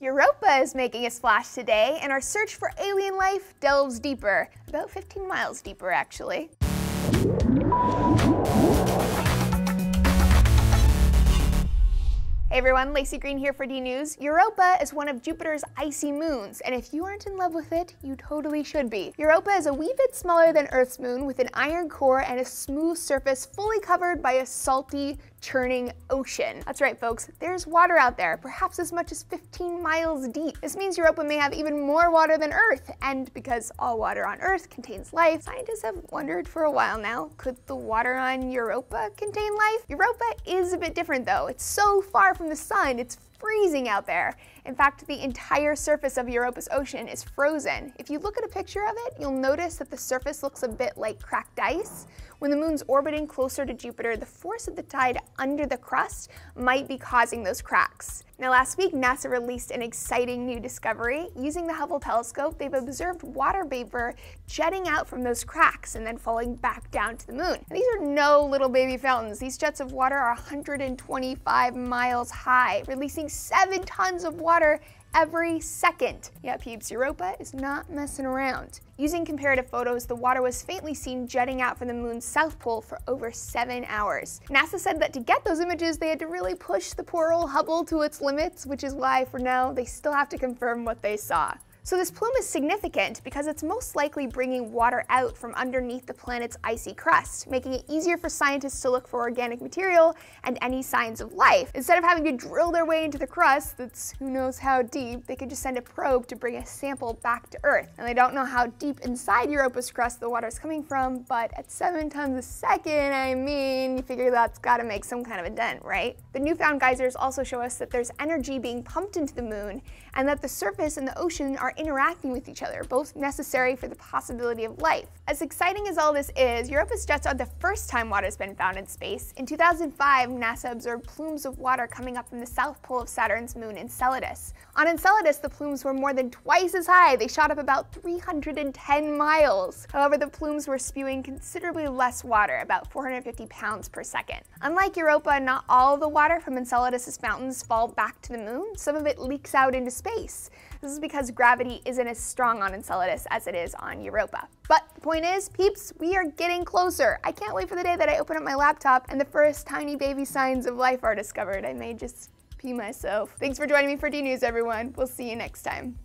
Europa is making a splash today, and our search for alien life delves deeper. About 15 miles deeper, actually. Hey everyone, Laci Green here for DNews. Europa is one of Jupiter's icy moons, and if you aren't in love with it, you totally should be. Europa is a wee bit smaller than Earth's moon with an iron core and a smooth surface fully covered by a salty, churning ocean. That's right, folks, there's water out there, perhaps as much as 15 miles deep. This means Europa may have even more water than Earth, and because all water on Earth contains life, scientists have wondered for a while now, could the water on Europa contain life? Europa is a bit different though. It's so far from the sun, it's freezing out there. In fact, the entire surface of Europa's ocean is frozen. If you look at a picture of it, you'll notice that the surface looks a bit like cracked ice. When the moon's orbiting closer to Jupiter, the force of the tide under the crust might be causing those cracks. Now last week, NASA released an exciting new discovery. Using the Hubble telescope, they've observed water vapor jetting out from those cracks and then falling back down to the moon. these are no little baby fountains. These jets of water are 125 miles high, releasing seven tons of water every second. Yeah, peeps, Europa is not messing around. Using comparative photos, the water was faintly seen jetting out from the moon's south pole for over seven hours. NASA said that to get those images, they had to really push the poor old Hubble to its limits, which is why, for now, they still have to confirm what they saw. So this plume is significant because it's most likely bringing water out from underneath the planet's icy crust, making it easier for scientists to look for organic material and any signs of life. Instead of having to drill their way into the crust that's who knows how deep, they could just send a probe to bring a sample back to Earth. And they don't know how deep inside Europa's crust the water is coming from, but at seven tons a second, I mean, you figure that's gotta make some kind of a dent, right? The newfound geysers also show us that there's energy being pumped into the moon and that the surface and the ocean are interacting with each other, both necessary for the possibility of life. As exciting as all this is, Europa's jets are the first time water has been found in space. In 2005, NASA observed plumes of water coming up from the south pole of Saturn's moon Enceladus. On Enceladus, the plumes were more than twice as high. They shot up about 310 miles. However, the plumes were spewing considerably less water, about 450 pounds per second. Unlike Europa, not all the water from Enceladus's fountains fall back to the moon. Some of it leaks out into space. This is because gravity isn't as strong on Enceladus as it is on Europa. But the point is, peeps, we are getting closer. I can't wait for the day that I open up my laptop and the first tiny baby signs of life are discovered. I may just pee myself. Thanks for joining me for DNews, everyone. We'll see you next time.